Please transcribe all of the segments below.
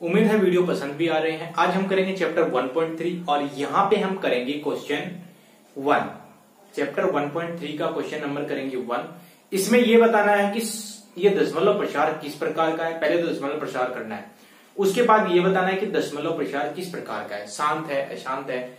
उम्मीद है वीडियो पसंद भी आ रहे हैं। आज हम करेंगे चैप्टर 1.3 और यहाँ पे हम करेंगे क्वेश्चन वन चैप्टर 1.3 का क्वेश्चन नंबर करेंगे वन इसमें यह बताना है कि ये दशमलव प्रसार किस प्रकार का है? पहले तो दशमलव प्रसार करना है। उसके बाद ये बताना है कि दशमलव प्रसार किस प्रकार का है। शांत है, अशांत है?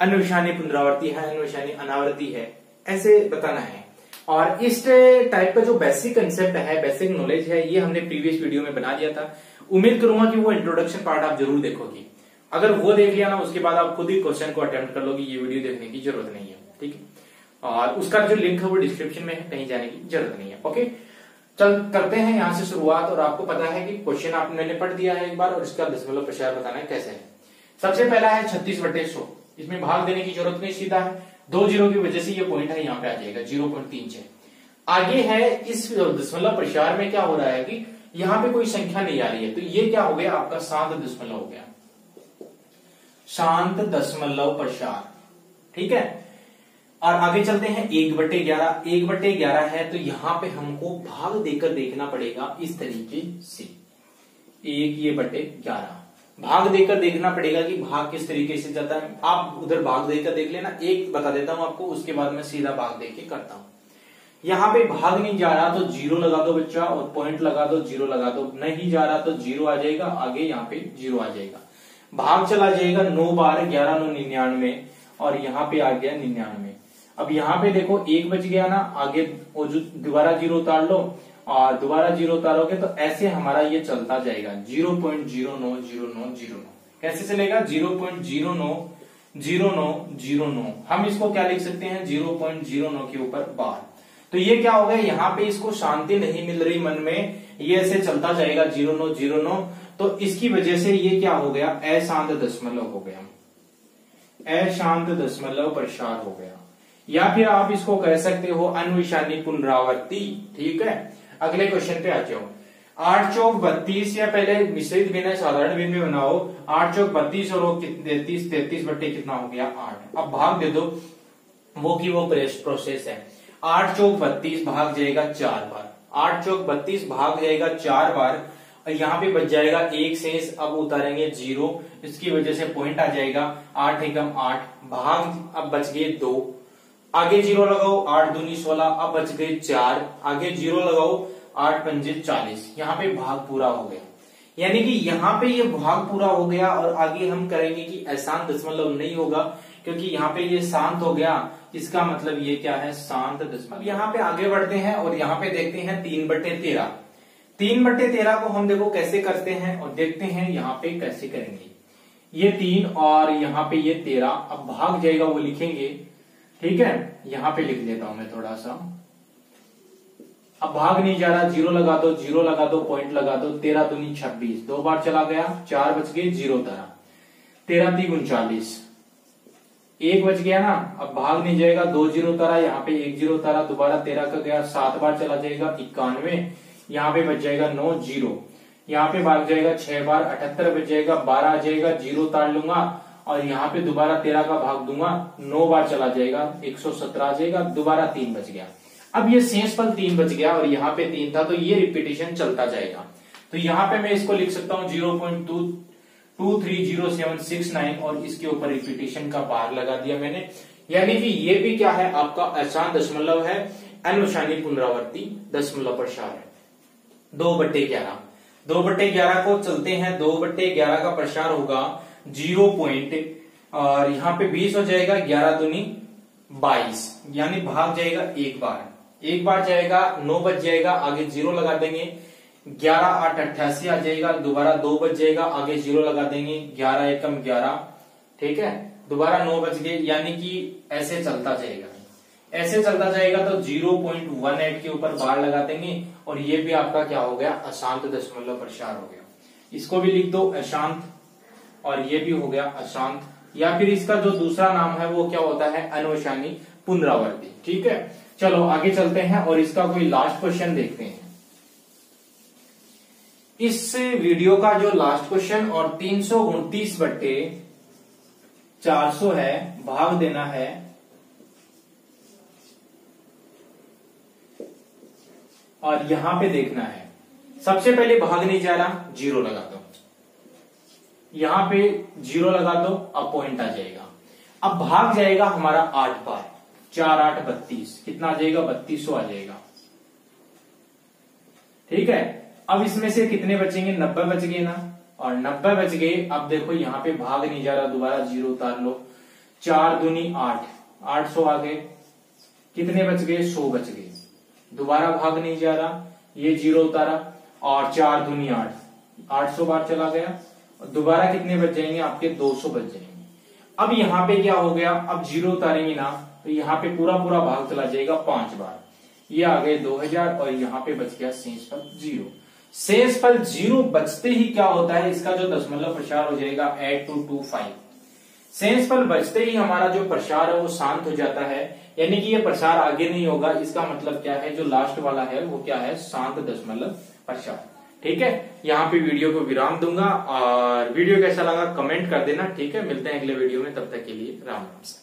अनुशानी पुनरावृत्ति है अनुशानी अनावृत्ति है? ऐसे बताना है। और इस टाइप का जो बेसिक कंसेप्ट है बेसिक नॉलेज है, ये हमने प्रीवियस वीडियो में बना दिया था। उम्मीद करूँगा कि वो इंट्रोडक्शन पार्ट आप ज़रूर देखोगे। अगर वो देख लिया ना, उसके बाद आप खुद ही क्वेश्चन को अटेम्प्ट कर लोगे, ये वीडियो देखने की ज़रूरत नहीं है, ठीक है? और उसका जो लिंक है वो डिस्क्रिप्शन में है, कहीं जाने की ज़रूरत नहीं है ओके चल, करते हैं यहाँ से शुरुआत, और आपको पता है कि क्वेश्चन आप मैंने पढ़ दिया है एक बार, और इसका दशमलव प्रसार बताना है कैसे है। सबसे पहला है छत्तीस बटे सौ। इसमें भाग देने की ज़रूरत नहीं, सीधा है। दो ज़ीरो की वजह से ये पॉइंट है, यहाँ पे आ जाएगा, ज़ीरो पॉइंट तीन आगे है, इस दशमलव प्रसार में क्या हो रहा है कि यहाँ पे कोई संख्या नहीं आ रही है। तो ये क्या हो गया? आपका शांत दशमलव हो गया। शांत दशमलव प्रसार। ठीक है? और आगे चलते हैं, एक बटे ग्यारह। एक बटे ग्यारह है तो यहाँ पे हमको भाग देकर देखना पड़ेगा इस तरीके से। एक ये बटे ग्यारह। भाग देकर देखना पड़ेगा कि भाग किस तरीके से जाता है। आप उधर भाग देकर देख लेना। एक बता देता हूँ आपको, उसके बाद मैं सीधा भाग देख के करता हूँ। यहाँ पे भाग नहीं जा रहा तो ज़ीरो लगा दो बच्चा, और पॉइंट लगा दो, ज़ीरो लगा दो। नहीं जा रहा तो ज़ीरो आ जाएगा, आगे यहाँ पे ज़ीरो आ जाएगा। भाग चला जाएगा नौ बार, ग्यारह नौ निन्यानवे, और यहाँ पे आ गया निन्यानवे। अब यहाँ पे देखो, एक बच गया ना, आगे दोबारा ज़ीरो उतार लो, और दोबारा ज़ीरो उतारोगे तो ऐसे हमारा ये चलता जाएगा। ज़ीरो पॉइंट ज़ीरो नौ ज़ीरो नौ ज़ीरो नौ। कैसे चलेगा? ज़ीरो पॉइंट ज़ीरो नौ ज़ीरो नौ ज़ीरो नौ। हम इसको क्या लिख सकते हैं? ज़ीरो पॉइंट ज़ीरो नौ के ऊपर बार। तो ये क्या हो गया? यहाँ पे इसको शांति नहीं मिल रही मन में। ये ऐसे चलता जाएगा, ज़ीरो नो ज़ीरो नो। तो इसकी वजह से ये क्या हो गया? अशांत दशमलव हो गया। अशांत दशमलव प्रसार हो गया। या फिर आप इसको कह सकते हो अनविशानी पुनरावृत्ति ठीक है? अगले क्वेश्चन पे आ जाओ आठ चौक बत्तीस, या पहले मिश्रित बिना साधारण बिन में बनाओ। आठ चौक बत्तीस और तैतीस तैतीस बट्टे कितना हो गया? आठ। अब भाग दे दो। वो की वो प्रोसेस है। आठ चौक बत्तीस भाग जाएगा चार बार। आठ चौक बत्तीस भाग जाएगा चार बार। यहाँ पे बच जाएगा एक शेष, अब उतारेंगे ज़ीरो। इसकी वजह से पॉइंट आ जाएगा आठ एकम आठ। भाग अब बच गए दो। आगे ज़ीरो लगाओ, आठ दूनी सोलह अब बच गए चार। आगे ज़ीरो लगाओ, आठ पंजे चालीस। यहाँ पे भाग पूरा हो गया। यानी कि यहाँ पे ये भाग पूरा हो गया और आगे हम करेंगे कि अशांत दशमलव नहीं होगा, क्योंकि यहाँ पे ये शांत हो गया। इसका मतलब ये क्या है? शांत दशमलव यहाँ पे आगे बढ़ते हैं और यहाँ पे देखते हैं तीन बट्टे तेरह। तीन बट्टे तेरह को हम देखो कैसे करते हैं और देखते हैं यहाँ पे कैसे करेंगे। ये तीन और यहाँ पे ये तेरह, अब भाग जाएगा वो लिखेंगे। ठीक है? यहाँ पे लिख देता हूँ मैं थोड़ा सा। अब भाग नहीं जा रहा, ज़ीरो लगा दो, ज़ीरो लगा दो, पॉइंट लगा दो, तेरह दूनी छब्बीस। दो बार चला गया, चार बज गए, ज़ीरो तरह। तेरह तीन उनचालीस। एक बच गया ना, अब भाग नहीं जाएगा, दो ज़ीरो तरह यहाँ पे एक ज़ीरो तरह दोबारा तेरह का गया, सात बार चला जाएगा, इक्यानवे, यहाँ पे बच जाएगा नौ ज़ीरो। यहाँ पे भाग जाएगा छह बार, अठहत्तर बच जाएगा, बारह आ जाएगा, ज़ीरो उतार लूँगा, और यहाँ पे दोबारा तेरह का भाग दूँगा, नौ बार चला जाएगा, एक सौ सत्रह आ जाएगा, दोबारा तीन बच गया। अब ये शेष पल तीन बच गया, और यहाँ पे तीन था तो ये रिपीटेशन चलता जाएगा। तो यहाँ पे मैं इसको लिख सकता हूँ, zero point two two three zero seven six nine और इसके ऊपर रिपीटेशन का बार लगा दिया मैंने। यानी कि ये भी क्या है? आपका अशांत दशमलव है। अनुशानी पुनरावृत्ति दशमलव प्रसार है। दो बट्टे ग्यारह। दो बट्टे ग्यारह को चलते हैं। दो बट्टे ग्यारह का प्रसार होगा ज़ीरो पॉइंट, और यहाँ पे बीस हो जाएगा ग्यारह दूनी बाईस। यानी भाग जाएगा एक बार। एक बार जाएगा, नौ बज जाएगा, आगे ज़ीरो लगा देंगे। ग्यारह आठ अट्ठासी आ जाएगा, दोबारा दो बज जाएगा, आगे ज़ीरो लगा देंगे, ग्यारह एकम ग्यारह, ठीक है? दोबारा नौ बज गए, यानी कि ऐसे चलता जाएगा। ऐसे चलता जाएगा तो ज़ीरो पॉइंट वन एट के ऊपर बार लगा देंगे, और ये भी आपका क्या हो गया? अशांत दशमलव प्रसार हो गया। इसको भी लिख दो, अशांत, और ये भी हो गया अशांत। या फिर इसका जो दूसरा नाम है, वो क्या होता है? अनुशानी पुनरावर्ती, ठीक है? चलो, आगे चलते हैं, और इसका कोई लास्ट क्वेश्चन देखते हैं। इस वीडियो का जो लास्ट क्वेश्चन और तीन सौ उनतीस बट्टे चार सौ है, भाग देना है। और यहाँ पे देखना है। सबसे पहले भाग नहीं जा रहा, ज़ीरो लगा दो। यहाँ पे ज़ीरो लगा दो, अब पॉइंट आ जाएगा। अब भाग जाएगा हमारा आठ बार। चार, आठ, बत्तीस। कितना आ जाएगा? बत्तीस सौ आ जाएगा। ठीक है? अब इसमें से कितने बचेंगे? नब्बे बच गए ना? और नब्बे बच गए। अब देखो, यहाँ पे भाग नहीं जा रहा, दोबारा ज़ीरो उतार लो। चार दूनी आठ। आठ सौ आ गए। कितने बच गए? सौ बच गए। दोबारा भाग नहीं जा रहा। ये ज़ीरो उतारा और चार दूनी आठ। आठ सौ बार चला गया। और दोबारा कितने बच जाएँगे? आपके दो सौ बच जाएँगे। अब यहाँ पे क्या हो गया? अब ज़ीरो उतारेंगे ना तो यहाँ पे पूरा पूरा भाग चला जाएगा पाँच बार। ये आ गए दो हज़ार और यहाँ पे बच गया शेष फल ज़ीरो। शेष फल ज़ीरो बचते ही क्या होता है? इसका जो दशमलव प्रसार हो जाएगा एट टू टू फाइव शेष फल बचते ही हमारा जो प्रसार है वो शांत हो जाता है। यानी कि ये प्रसार आगे नहीं होगा। इसका मतलब क्या है? जो लास्ट वाला है, वो क्या है? शांत दशमलव प्रसार। ठीक है? यहाँ पे वीडियो को विराम दूँगा। और वीडियो कैसा लगा कमेंट कर देना। ठीक है? मिलते हैं अगले वीडियो में। तब तक के लिए राम राम से